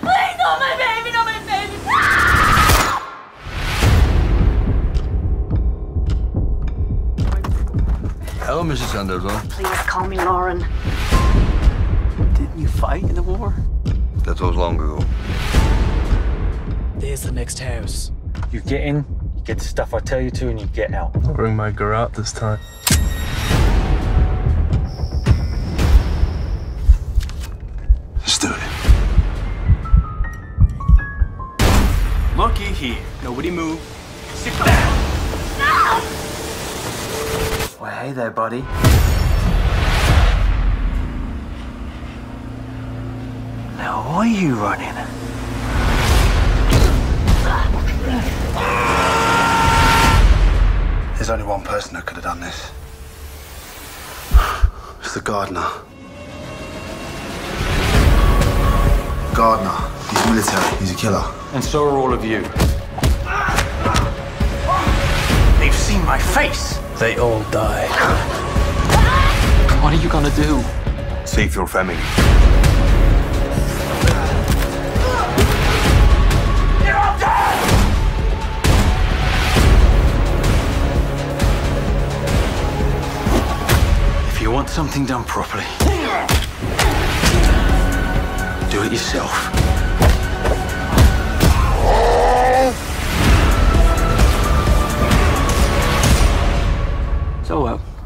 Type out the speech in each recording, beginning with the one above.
Please, not my baby, not my baby. Hello, Mrs. Anderson. Please call me Lauren. Didn't you fight in the war? That was long ago. There's the next house. You get in, you get the stuff I tell you to, and you get out. I'll bring my girl out this time. Looky here. Nobody move. Sit down. Well, hey there, buddy. Now, why are you running? There's only one person who could have done this. It's the gardener. Gardner. He's military. He's a killer. And so are all of you. They've seen my face. They all die. What are you gonna do? Save your family. You're all dead! If you want something done properly, do it yourself.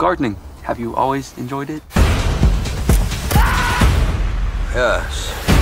Gardening, have you always enjoyed it? Yes.